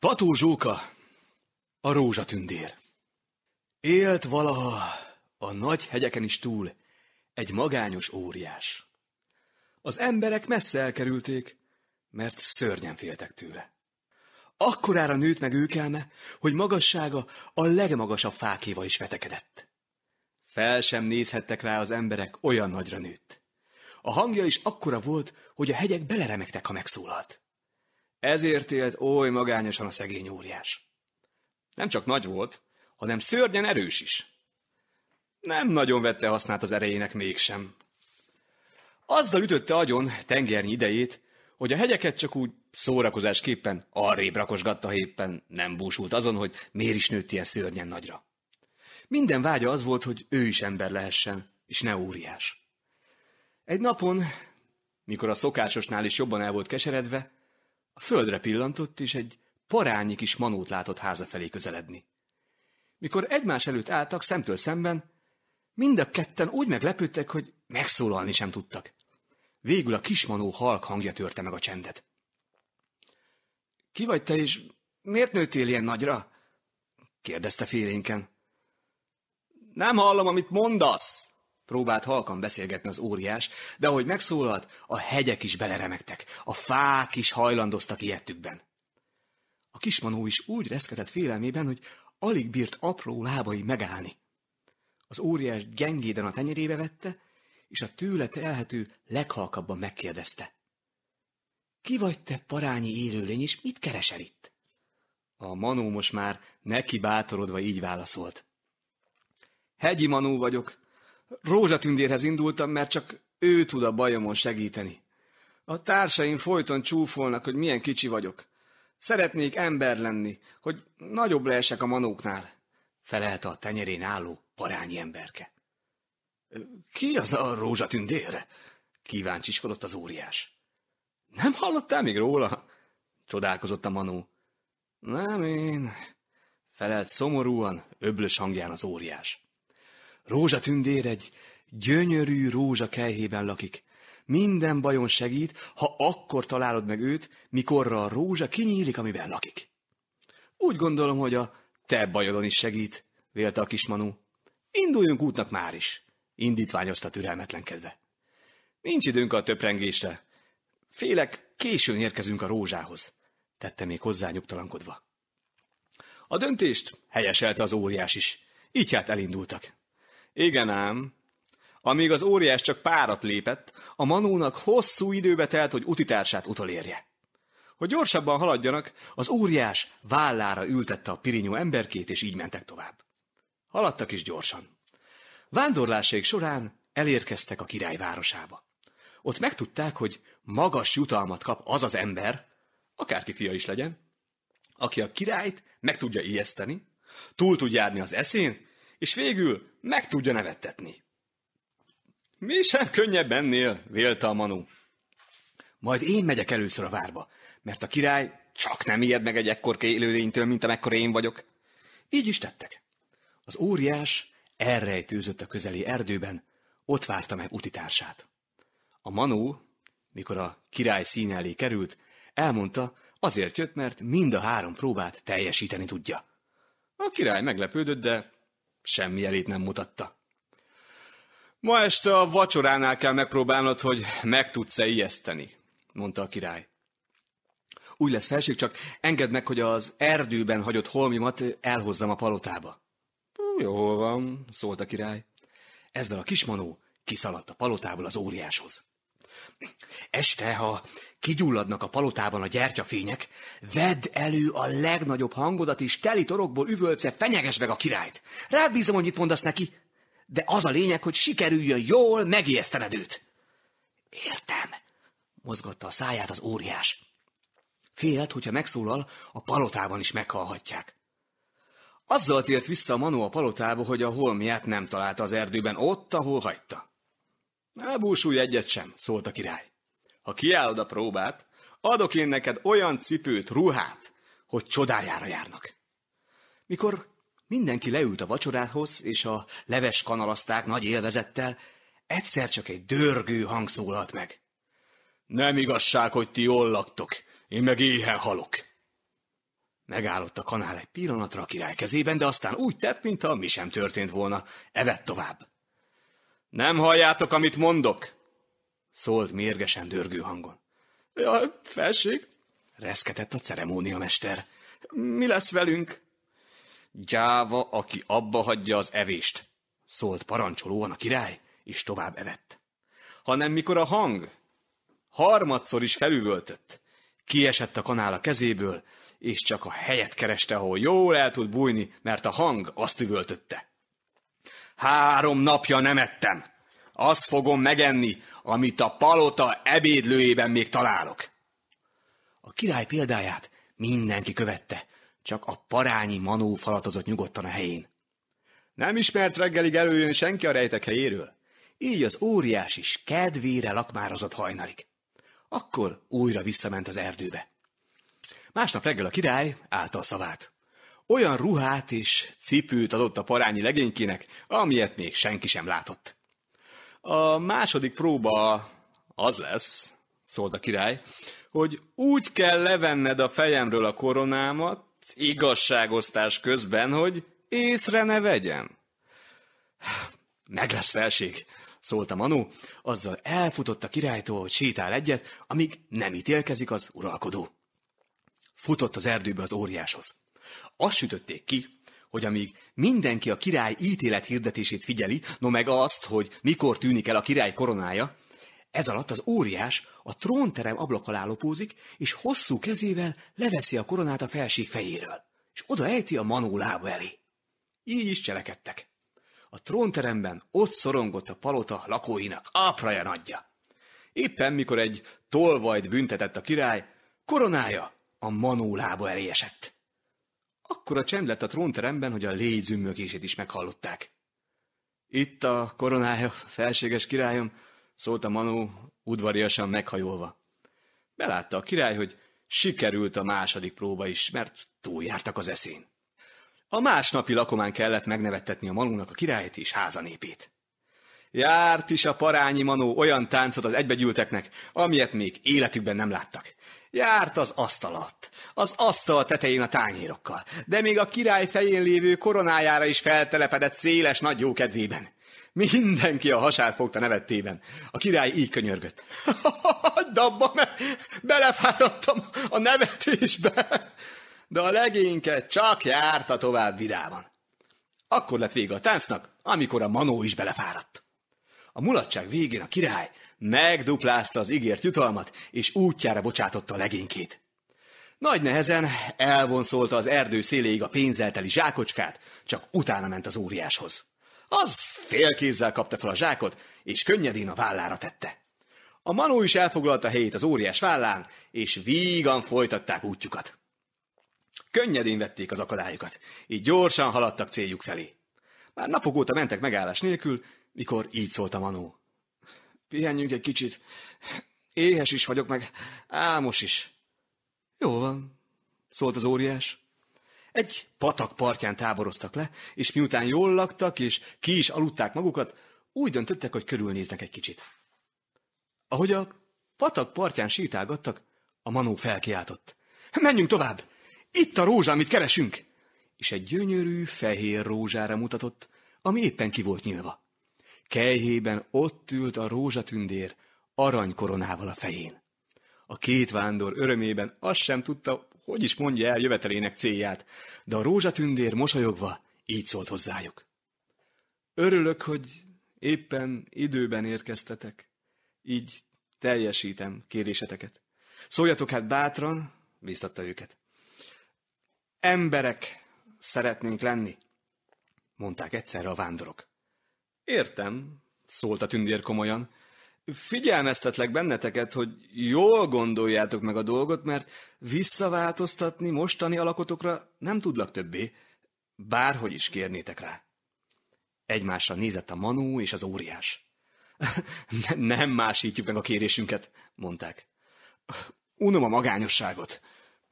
Pató Zsóka, a rózsatündér. Élt valaha a nagy hegyeken is túl egy magányos óriás. Az emberek messze elkerülték, mert szörnyen féltek tőle. Akkorára nőtt meg őkelme, hogy magassága a legmagasabb fákéval is vetekedett. Fel sem nézhettek rá az emberek, olyan nagyra nőtt. A hangja is akkora volt, hogy a hegyek beleremegtek, ha megszólalt. Ezért élt oly magányosan a szegény óriás. Nem csak nagy volt, hanem szörnyen erős is. Nem nagyon vette hasznát az erejének mégsem. Azzal ütötte agyon tengernyi idejét, hogy a hegyeket csak úgy szórakozásképpen arrébb rakosgatta, éppen nem búsult azon, hogy miért is nőtt ilyen szörnyen nagyra. Minden vágya az volt, hogy ő is ember lehessen, és ne óriás. Egy napon, mikor a szokásosnál is jobban el volt keseredve, a földre pillantott, és egy parányi kis manót látott háza felé közeledni. Mikor egymás előtt álltak szemtől szemben, mind a ketten úgy meglepődtek, hogy megszólalni sem tudtak. Végül a kismanó halk hangja törte meg a csendet. Ki vagy te, és miért nőttél ilyen nagyra? kérdezte félénken. Nem hallom, amit mondasz, próbált halkan beszélgetni az óriás, de ahogy megszólalt, a hegyek is beleremegtek, a fák is hajlandoztak ilyettükben. A kismanó is úgy reszketett félelmében, hogy alig bírt apró lábai megállni. Az óriás gyengéden a tenyerébe vette, és a tőle telhető leghalkabban megkérdezte. Ki vagy te, parányi élőlény, és mit keresel itt? A manó most már neki bátorodva így válaszolt. Hegyi manó vagyok. Rózsatündérhez indultam, mert csak ő tud a bajomon segíteni. A társaim folyton csúfolnak, hogy milyen kicsi vagyok. Szeretnék ember lenni, hogy nagyobb lehessek a manóknál, felelte a tenyerén álló parányi emberke. Ki az a rózsatündér? Kíváncsiskodott az óriás. Nem hallottál még róla? Csodálkozott a manó. Nem én, felelt szomorúan, öblös hangján az óriás. Rózsatündér egy gyönyörű rózsa kejhében lakik. Minden bajon segít, ha akkor találod meg őt, mikorra a rózsa kinyílik, amiben lakik. Úgy gondolom, hogy a te bajodon is segít, vélte a kismanú. Induljunk útnak már is, indítványozta türelmetlenkedve. Nincs időnk a töprengésre. Félek, későn érkezünk a rózsához, tette még hozzá nyugtalankodva. A döntést helyeselte az óriás is. Így hát elindultak. Igen ám, amíg az óriás csak párat lépett, a manónak hosszú időbe telt, hogy utitársát utolérje. Hogy gyorsabban haladjanak, az óriás vállára ültette a pirinyó emberkét, és így mentek tovább. Haladtak is gyorsan. Vándorlásaik során elérkeztek a király városába. Ott megtudták, hogy magas jutalmat kap az az ember, akárki fia is legyen, aki a királyt meg tudja ijeszteni, túl tud járni az eszén, és végül meg tudja nevettetni. Mi sem könnyebb ennél, vélte a Manu. Majd én megyek először a várba, mert a király csak nem ijed meg egy ekkor élőlénytől, mint amekkor én vagyok. Így is tettek. Az óriás elrejtőzött a közeli erdőben, ott várta meg utitársát. A Manu, mikor a király színe elé került, elmondta, azért jött, mert mind a három próbát teljesíteni tudja. A király meglepődött, de semmi elét nem mutatta. Ma este a vacsoránál kell megpróbálnod, hogy meg tudsz-e ijeszteni, mondta a király. Úgy lesz felség, csak engedd meg, hogy az erdőben hagyott holmimat elhozzam a palotába. Jó van, szólt a király. Ezzel a kismanó kiszaladt a palotából az óriáshoz. Este, ha kigyulladnak a palotában a gyertyafények, vedd elő a legnagyobb hangodat, és teli torokból üvöltve fenyeges meg a királyt. Rábízom, hogy mit mondasz neki, de az a lényeg, hogy sikerüljön jól megijesztened őt. Értem, mozgatta a száját az óriás. Félt, hogyha megszólal, a palotában is meghallhatják. Azzal tért vissza Manu a palotába, hogy a holmiát nem találta az erdőben, ott, ahol hagyta. Ne búsulj egyet sem, szólt a király. Ha kiállod a próbát, adok én neked olyan cipőt, ruhát, hogy csodájára járnak. Mikor mindenki leült a vacsorához, és a leves kanalaszták nagy élvezettel, egyszer csak egy dörgő hang szólalt meg. Nem igazság, hogy ti jól laktok, én meg éhen halok. Megállott a kanál egy pillanatra a király kezében, de aztán úgy tett, mintha mi sem történt volna. Evett tovább. Nem halljátok, amit mondok? Szólt mérgesen dörgő hangon. Ja, felség, reszketett a ceremóniamester. Mi lesz velünk? Gyáva, aki abba hagyja az evést, szólt parancsolóan a király, és tovább evett. Hanem mikor a hang harmadszor is felüvöltött, kiesett a kanál a kezéből, és csak a helyet kereste, ahol jól el tud bújni, mert a hang azt üvöltötte. Három napja nem ettem. Azt fogom megenni, amit a palota ebédlőjében még találok. A király példáját mindenki követte, csak a parányi manó falatozott nyugodtan a helyén. Nem ismert reggelig előjön senki a rejtek helyéről. Így az óriás is kedvére lakmározott hajnalig. Akkor újra visszament az erdőbe. Másnap reggel a király állta a szavát. Olyan ruhát és cipőt adott a parányi legénykének, amilyet még senki sem látott. A második próba az lesz, szólt a király, hogy úgy kell levenned a fejemről a koronámat, igazságosztás közben, hogy észre ne vegyem. Meg lesz felség, szólt a Manu, azzal elfutott a királytól, hogy sétál egyet, amíg nem ítélkezik az uralkodó. Futott az erdőbe az óriáshoz. Azt sütötték ki, hogy amíg mindenki a király ítélet hirdetését figyeli, no meg azt, hogy mikor tűnik el a király koronája, ez alatt az óriás a trónterem ablak alá lopózik, és hosszú kezével leveszi a koronát a felség fejéről, és oda ejti a manó lába elé. Így is cselekedtek. A trónteremben ott szorongott a palota lakóinak ápraja nagyja. Éppen mikor egy tolvajt büntetett a király, koronája a manó lába elé esett. Akkor a csend lett a trónteremben, hogy a légy zümmögését is meghallották. Itt a koronája, felséges királyom, szólt a Manó udvariasan meghajolva. Belátta a király, hogy sikerült a második próba is, mert túljártak az eszén. A másnapi lakomán kellett megnevettetni a Manónak a királyt és házanépét. Járt is a parányi Manó olyan táncot az egybegyűlteknek, amilyet még életükben nem láttak. Járt az asztal alatt, az asztal tetején a tányérokkal, de még a király fején lévő koronájára is feltelepedett széles nagy jókedvében. Mindenki a hasát fogta nevettében. A király így könyörgött. Hagyd abba, mert belefáradtam a nevetésbe. De a legényke csak járta tovább vidáman. Akkor lett vége a táncnak, amikor a manó is belefáradt. A mulatság végén a király megduplázta az ígért jutalmat, és útjára bocsátotta a legénykét. Nagy nehezen elvonszolta az erdő széléig a pénzelteli zsákocskát, csak utána ment az óriáshoz. Az félkézzel kapta fel a zsákot, és könnyedén a vállára tette. A manó is elfoglalta helyét az óriás vállán, és vígan folytatták útjukat. Könnyedén vették az akadályokat, így gyorsan haladtak céljuk felé. Már napok óta mentek megállás nélkül, mikor így szólt a manó. Pihenjünk egy kicsit. Éhes is vagyok, meg álmos is. Jó van, szólt az óriás. Egy patak partján táboroztak le, és miután jól laktak, és ki is aludták magukat, úgy döntöttek, hogy körülnéznek egy kicsit. Ahogy a patak partján sétálgattak, a manó felkiáltott. Menjünk tovább! Itt a rózsa, amit keresünk! És egy gyönyörű, fehér rózsára mutatott, ami éppen ki volt nyílva. Kejhében ott ült a rózsatündér, aranykoronával a fején. A két vándor örömében azt sem tudta, hogy is mondja el jövetelének célját, de a rózsatündér mosolyogva így szólt hozzájuk. Örülök, hogy éppen időben érkeztetek, így teljesítem kéréseteket. Szóljatok hát bátran, bíztatta őket. Emberek szeretnénk lenni, mondták egyszerre a vándorok. Értem, szólt a tündér komolyan, Figyelmeztetlek benneteket, hogy jól gondoljátok meg a dolgot, mert visszaváltoztatni mostani alakotokra nem tudlak többé, bárhogy is kérnétek rá. Egymásra nézett a Manú és az óriás. nem másítjuk meg a kérésünket, mondták. Unom a magányosságot,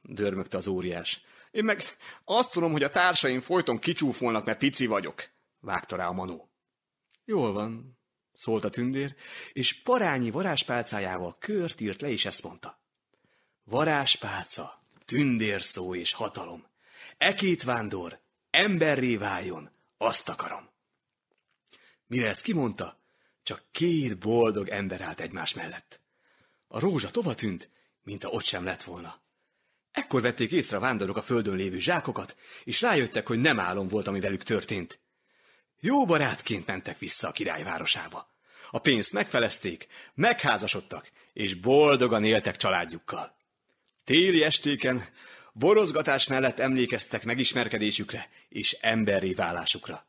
dörmögte az óriás. Én meg azt tudom, hogy a társaim folyton kicsúfolnak, mert pici vagyok, vágta rá a Manú. Jól van, szólt a tündér, és parányi varázspálcájával kört írt le, és ezt mondta. Varázspálca, tündérszó és hatalom. E két vándor emberré váljon, azt akarom. Mire ezt kimondta, csak két boldog ember állt egymás mellett. A rózsa tova tűnt, mint a ott sem lett volna. Ekkor vették észre a vándorok a földön lévő zsákokat, és rájöttek, hogy nem álom volt, ami velük történt. Jó barátként mentek vissza a királyvárosába. A pénzt megfelezték, megházasodtak, és boldogan éltek családjukkal. Téli estéken borozgatás mellett emlékeztek megismerkedésükre és emberi válásukra.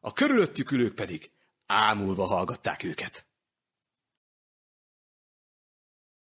A körülöttük ülők pedig ámulva hallgatták őket.